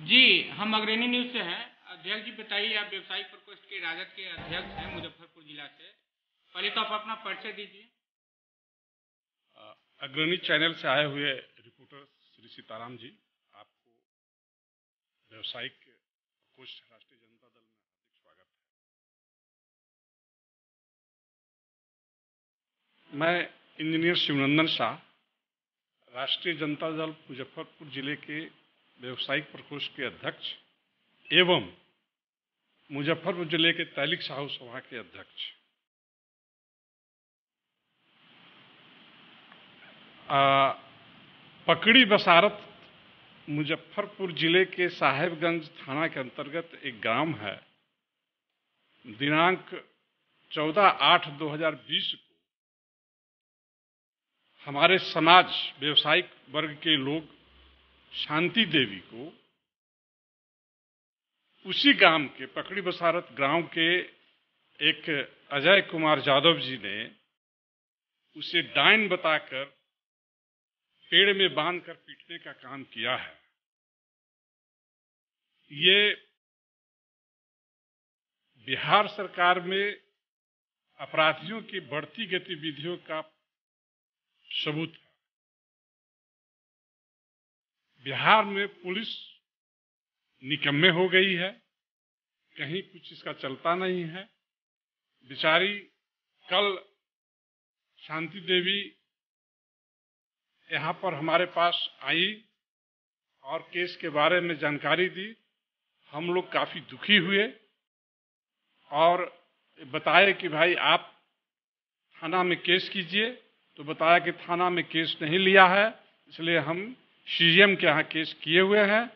जी, हम अग्रणी न्यूज़ से हैं। अध्यक्ष जी, बताइए, आप व्यवसायिक प्रकोष्ठ के राजद के अध्यक्ष हैं, मुजफ्फरपुर जिला से। पहले तो आप अपना परिचय दीजिए। अग्रणी चैनल से आए हुए रिपोर्टर श्री सीताराम जी, आपको व्यवसायिक प्रकोष्ठ राष्ट्रीय जनता दल में हार्दिक स्वागत है। मैं इंजीनियर शिवनंदन शाह, राष्ट्रीय जनता दल मुजफ्फरपुर ज़िले के व्यवसायिक प्रकोष्ठ के अध्यक्ष एवं मुजफ्फरपुर ज़िले के तैलिक साहू सभा के अध्यक्ष। पकड़ी बसारत मुजफ्फरपुर ज़िले के साहेबगंज थाना के अंतर्गत एक ग्राम है। दिनांक 14 आठ 2020 को हमारे समाज, व्यवसायिक वर्ग के लोग शांति देवी को उसी गाँव के पकड़ी बसारत गाँव के एक अजय कुमार यादव जी ने उसे डाइन बताकर पेड़ में बांधकर पीटने का काम किया है। ये बिहार सरकार में अपराधियों की बढ़ती गतिविधियों का सबूत है। बिहार में पुलिस निकम्मे हो गई है, कहीं कुछ इसका चलता नहीं है। बिचारी कल शांति देवी यहाँ पर हमारे पास आई और केस के बारे में जानकारी दी। हम लोग काफ़ी दुखी हुए और बताए कि भाई आप थाना में केस कीजिए तो बताया कि थाना में केस नहीं लिया है, इसलिए हम सीजीएम के यहाँ केस किए हुए हैं।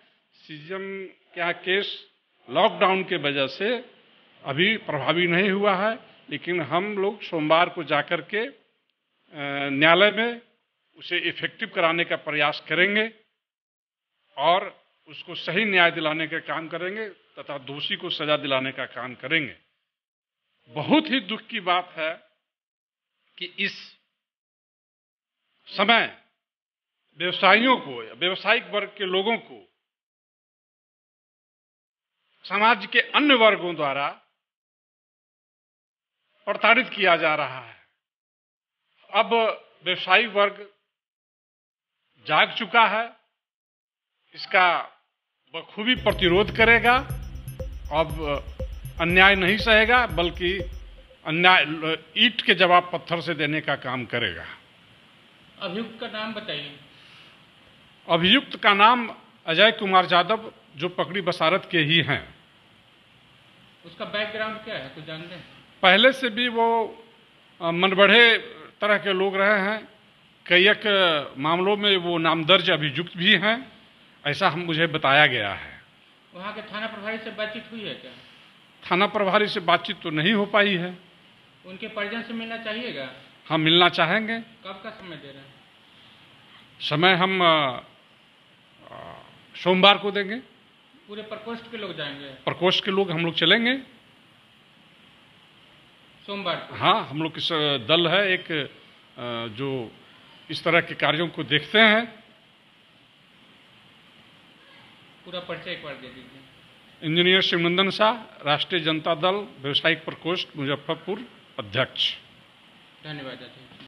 सीजीएम के यहाँ केस लॉकडाउन के वजह से अभी प्रभावी नहीं हुआ है, लेकिन हम लोग सोमवार को जाकर के न्यायालय में उसे इफ़ेक्टिव कराने का प्रयास करेंगे और उसको सही न्याय दिलाने का काम करेंगे तथा दोषी को सजा दिलाने का काम करेंगे। बहुत ही दुख की बात है कि इस समय व्यवसायियों को या व्यवसायिक वर्ग के लोगों को, समाज के अन्य वर्गों द्वारा प्रताड़ित किया जा रहा है। अब व्यवसायिक वर्ग जाग चुका है, इसका बखूबी प्रतिरोध करेगा, अब अन्याय नहीं सहेगा, बल्कि अन्याय, ईट के जवाब पत्थर से देने का काम करेगा। अभियुक्त का नाम बताइए। अभियुक्त का नाम अजय कुमार यादव जो पकड़ी बसारत के ही हैं। उसका बैकग्राउंड क्या है कुछ जानते हैं पहले से भी वो मनबढ़े तरह के लोग रहे हैं। कई एक मामलों में वो नामदर्ज अभियुक्त भी हैं ऐसा हम मुझे बताया गया है। वहाँ के थाना प्रभारी से बातचीत हुई है क्या? थाना प्रभारी से बातचीत तो नहीं हो पाई है। उनके परिजन से मिलना चाहिएगा? हम मिलना चाहेंगे। कब का समय दे रहे हैं? समय हम सोमवार को देंगे। पूरे प्रकोष्ठ के लोग जाएँगे। प्रकोष्ठ के लोग हम लोग चलेंगे। सोमवार हाँ हम लोग किस दल है एक जो इस तरह के कार्यों को देखते हैं। पूरा परिचय एक बार दे दीजिए। इंजीनियर शिवनंदन शाह राष्ट्रीय जनता दल व्यवसायिक प्रकोष्ठ मुजफ्फरपुर अध्यक्ष। धन्यवाद अध्यक्ष